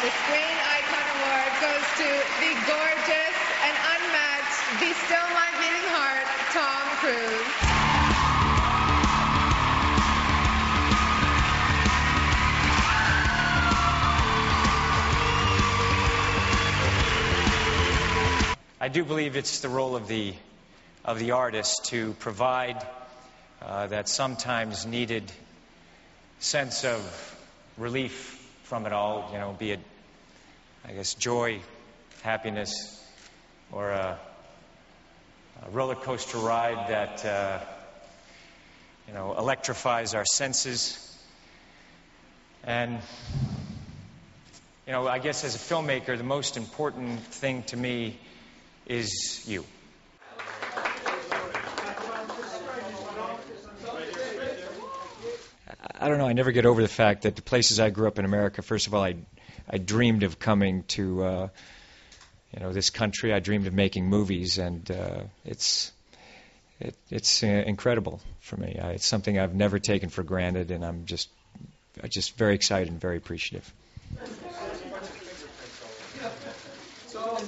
the Screen Icon Award goes to the gorgeous and unmatched Be Still My Beating Heart, Tom Cruise. I do believe it's the role of the, of the artist to provide uh, that sometimes needed sense of relief from it all, you know, be it, I guess, joy, happiness, or a, a roller coaster ride that, uh, you know, electrifies our senses. And, you know, I guess as a filmmaker, the most important thing to me is you. I don't know. I never get over the fact that the places I grew up in America. First of all, I I dreamed of coming to uh, you know this country. I dreamed of making movies, and uh, it's it, it's uh, incredible for me. I, it's something I've never taken for granted, and I'm just just very excited and very appreciative. So,